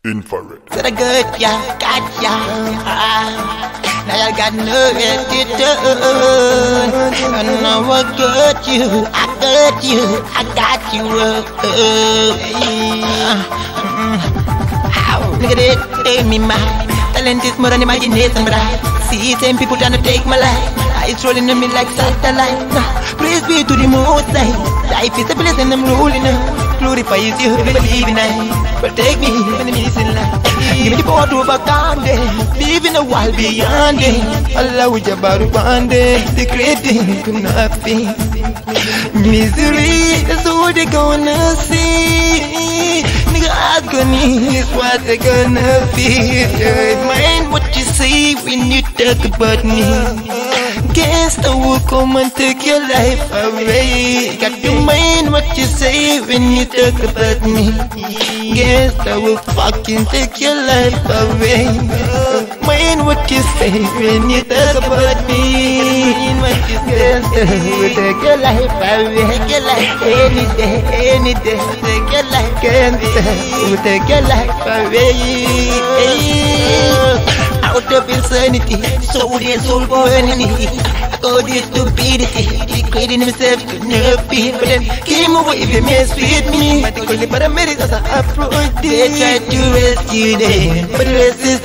Infrared. Said I got ya, got ya. Ah, now I got nowhere to turn. And now I got you, I got you, I got you. Oh, oh. Look at it, take me mine. Talent is more than imagination, but I see same people trying to take my life. It's rolling on me like satellite. Praise be to the most high. Life is a blessing, I'm ruling now. Glorifies you, believe in I. Protect me when I'm missing life. Give me the power to overcome them. Live in a world beyond it. Allah with your body one day. The great thing to nothing. Misery, that's what they gonna see. Nigga, agony is what they gonna feel. Mind what you say when you talk about me. Gangsta will come and take your life away. Got to mind what you say when you talk about me. Gangsta will fucking take your life away. Mind what you say when you talk about me. Gangsta will take your life away. Take your life any day, any day. Take your life, gangsta will take your life away of insanity, so they soul burning go this stupidity, equating himself to nothing, but then came away if they mess with me. But they it paramedics as I approach They tried to rescue them, but the is